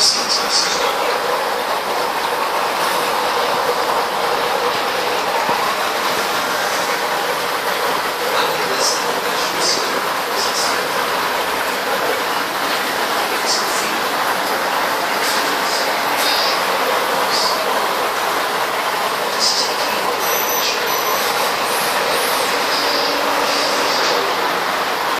This is